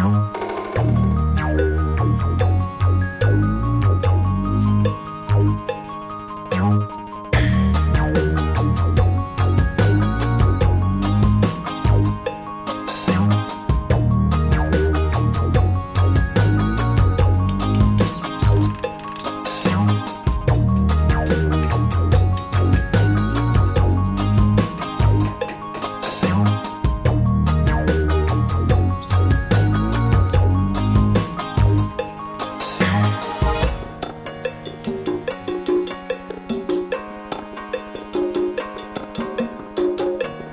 Radio.